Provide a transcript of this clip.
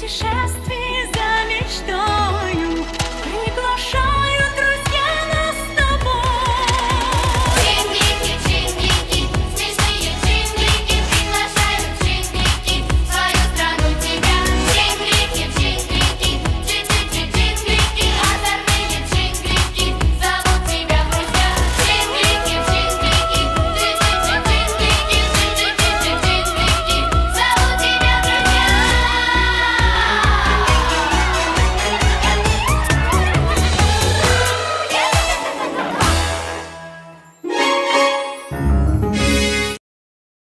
путешествие